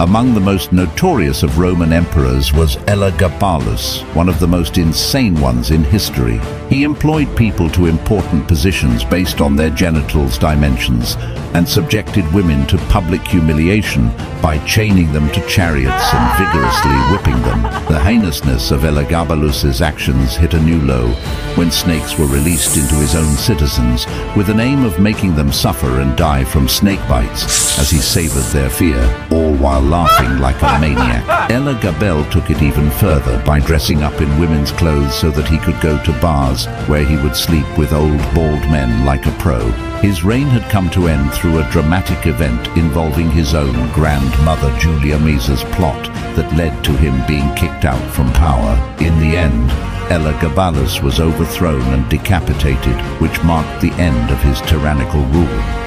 Among the most notorious of Roman emperors was Elagabalus, one of the most insane ones in history. He employed people to important positions based on their genitals' dimensions and subjected women to public humiliation by chaining them to chariots and vigorously whipping them. The heinousness of Elagabalus's actions hit a new low when snakes were released into his own citizens with an aim of making them suffer and die from snake bites as he savored their fear, all while laughing like a maniac. Elagabal took it even further by dressing up in women's clothes so that he could go to bars where he would sleep with old bald men like a pro. His reign had come to end through a dramatic event involving his own grandmother Julia Maesa's plot that led to him being kicked out from power. In the end, Ella Elagabalus was overthrown and decapitated, which marked the end of his tyrannical rule.